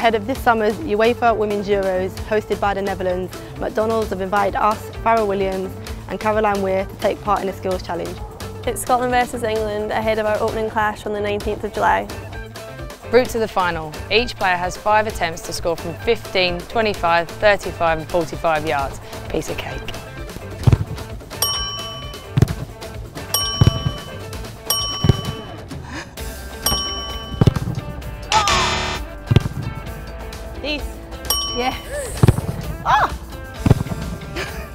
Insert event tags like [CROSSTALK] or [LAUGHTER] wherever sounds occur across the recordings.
Ahead of this summer's UEFA Women's Euros, hosted by the Netherlands, McDonald's have invited us, Fara Williams and Caroline Weir to take part in a skills challenge. It's Scotland versus England ahead of our opening clash on the 19th of July. Route to the final. Each player has five attempts to score from 15, 25, 35 and 45 yards. Piece of cake. These. Yes. Oh!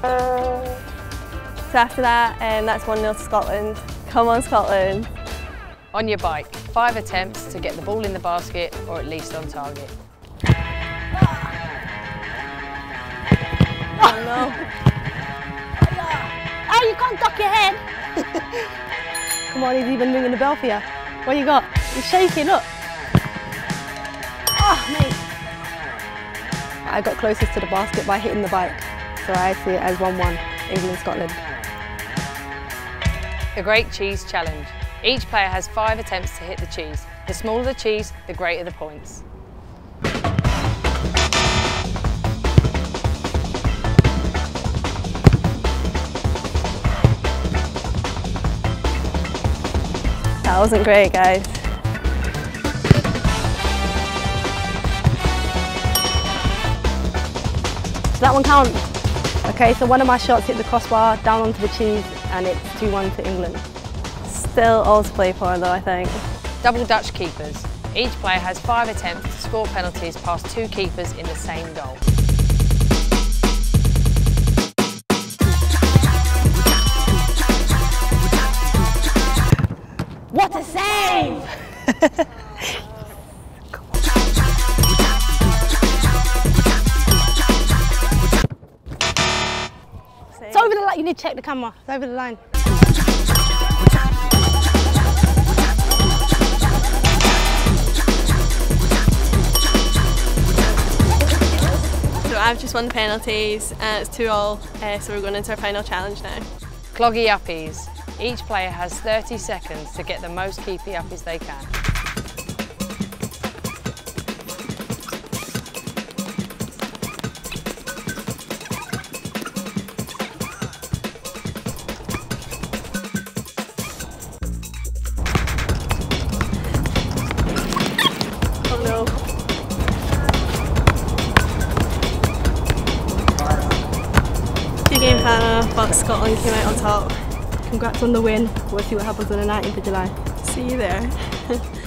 [LAUGHS] so after that, um, that's 1-0 to Scotland. Come on Scotland. On your bike, five attempts to get the ball in the basket or at least on target. Oh no. Oh, you can't duck your head. [LAUGHS] Come on, he's even ringing the bell for you. What you got? He's shaking, look. I got closest to the basket by hitting the bike, so I see it as 1-1, England-Scotland. The Great Cheese Challenge. Each player has five attempts to hit the cheese. The smaller the cheese, the greater the points. That wasn't great, guys. Does that one count? Okay, so one of my shots hit the crossbar, down onto the cheese, and it's 2-1 to England. Still all to play for though, I think. Double Dutch keepers. Each player has five attempts to score penalties past two keepers in the same goal. What a save! [LAUGHS] You need to check the camera. It's over the line. So I've just won the penalties and it's 2 all, uh, so we're going into our final challenge now. Cloggy uppies. Each player has 30 seconds to get the most keepy uppies they can. Game Hannah, but Scotland came out on top. Congrats on the win. We'll see what happens on the 19th of July. See you there. [LAUGHS]